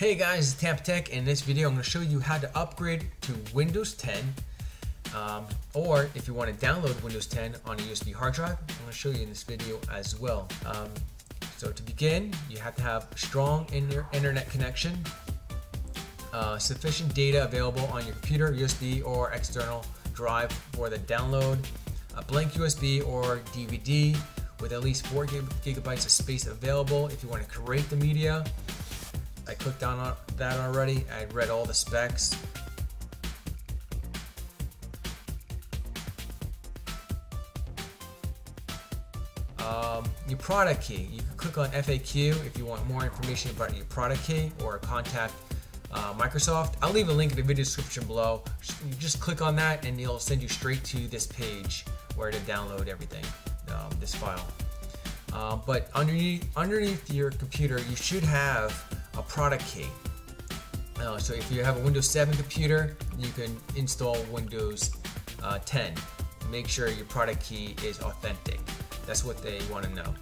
Hey guys, it's TampaTec. In this video, I'm going to show you how to upgrade to Windows 10. Um, or if you want to download Windows 10 on a USB hard drive, I'm going to show you in this video as well. Um, so to begin, you have to have strong inter internet connection, uh, sufficient data available on your computer, USB or external drive for the download, a blank USB or DVD with at least 4 gig gigabytes of space available if you want to create the media, I clicked on that already. I read all the specs. Um, your product key. You can click on FAQ if you want more information about your product key or contact uh, Microsoft. I'll leave a link in the video description below. You just click on that and it'll send you straight to this page where to download everything, um, this file. Uh, but underneath, underneath your computer, you should have a product key. Uh, so if you have a Windows 7 computer, you can install Windows uh, 10. Make sure your product key is authentic. That's what they want to know.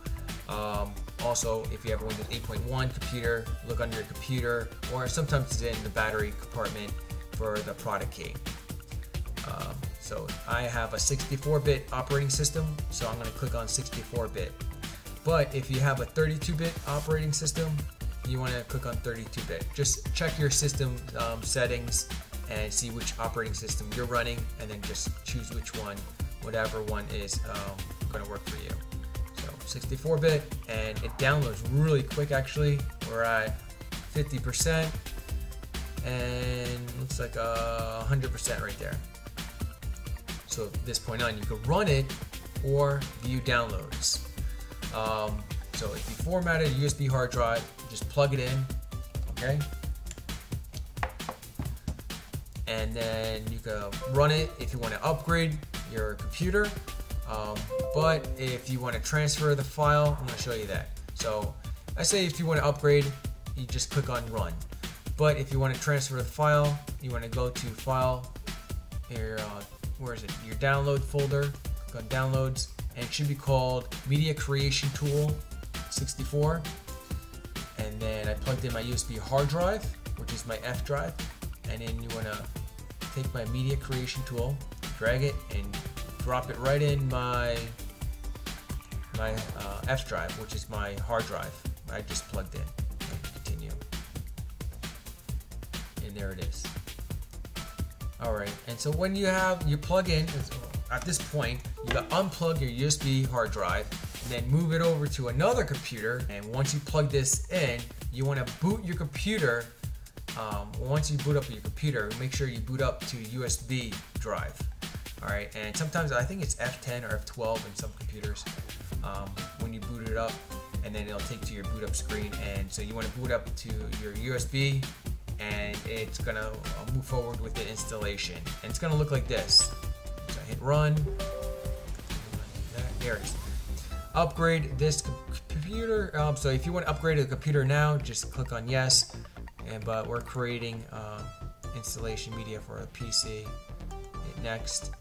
Um, also, if you have a Windows 8.1 computer, look under your computer, or sometimes it's in the battery compartment for the product key. Um, so I have a 64-bit operating system, so I'm going to click on 64-bit. But if you have a 32-bit operating system, you want to click on 32-bit. Just check your system um, settings and see which operating system you're running and then just choose which one, whatever one is um, going to work for you. So 64-bit and it downloads really quick actually. We're at 50% and looks like a 100% right there. So this point on you can run it or view downloads. Um, so if you format a USB hard drive, just plug it in, okay? And then you can run it if you want to upgrade your computer. Um, but if you want to transfer the file, I'm going to show you that. So I say if you want to upgrade, you just click on run. But if you want to transfer the file, you want to go to file, your, uh, where is it? Your download folder, click on downloads, and it should be called Media Creation Tool 64 and then I plugged in my USB hard drive, which is my F drive, and then you want to take my media creation tool, drag it, and drop it right in my my uh, F drive, which is my hard drive. I just plugged in. Continue, and there it is. All right, and so when you have your plug in, at this point, you got unplug your USB hard drive and then move it over to another computer. And once you plug this in, you want to boot your computer. Um, once you boot up your computer, make sure you boot up to USB drive. All right, and sometimes I think it's F10 or F12 in some computers um, when you boot it up, and then it'll take to your boot up screen. And so you want to boot up to your USB, and it's gonna uh, move forward with the installation. And it's gonna look like this. So I hit run. Is upgrade this computer. Um, so if you want to upgrade the computer now, just click on yes. And but we're creating uh, installation media for a PC. Hit next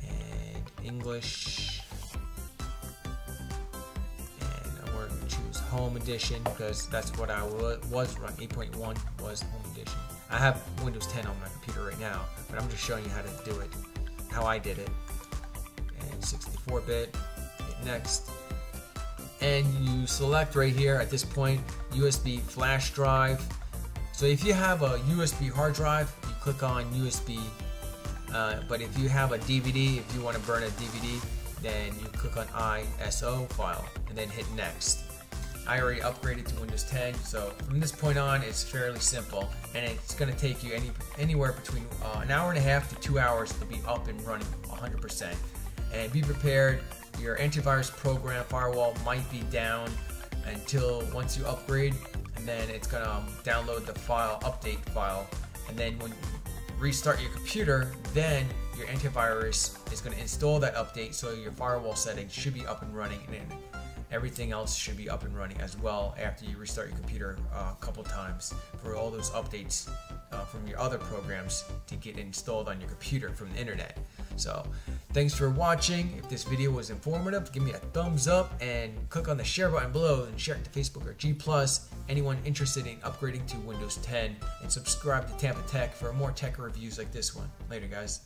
and English. And going to choose Home Edition because that's what I was running. 8.1 was Home Edition. I have Windows 10 on my computer right now, but I'm just showing you how to do it, how I did it. And 64-bit next. And you select right here at this point USB flash drive. So if you have a USB hard drive, you click on USB. Uh, but if you have a DVD, if you want to burn a DVD, then you click on ISO file and then hit next. I already upgraded to Windows 10, so from this point on, it's fairly simple, and it's going to take you any anywhere between uh, an hour and a half to two hours to be up and running 100%. And be prepared your antivirus program firewall might be down until once you upgrade and then it's gonna um, download the file update file. And then when you restart your computer then your antivirus is to install that update so your firewall settings should be up and running and everything else should be up and running as well after you restart your computer uh, a couple times for all those updates uh, from your other programs to get installed on your computer from the internet. So thanks for watching. If this video was informative, give me a thumbs up and click on the share button below and share it to Facebook or G+. anyone interested in upgrading to Windows 10 and subscribe to TampaTec for more tech reviews like this one. Later, guys.